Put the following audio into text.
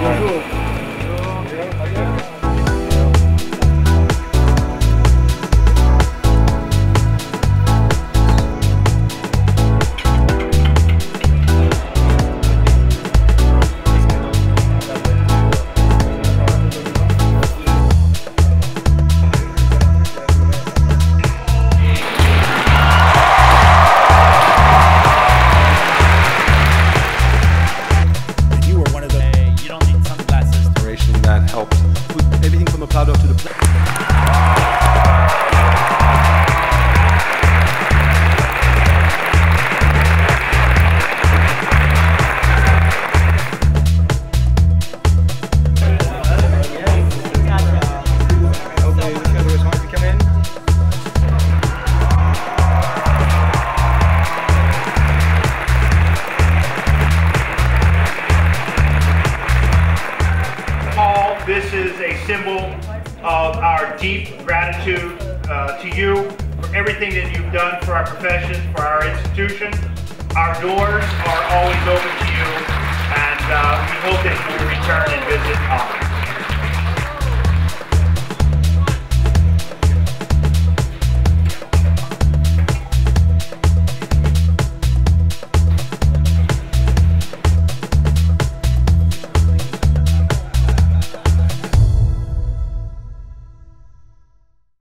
Bonjour. helped put everything from the Plowdog to the plate. Of our deep gratitude uh, to you for everything that you've done for our profession, for our institution. Our doors are always open to you, and uh, we hope that you will return and visit often.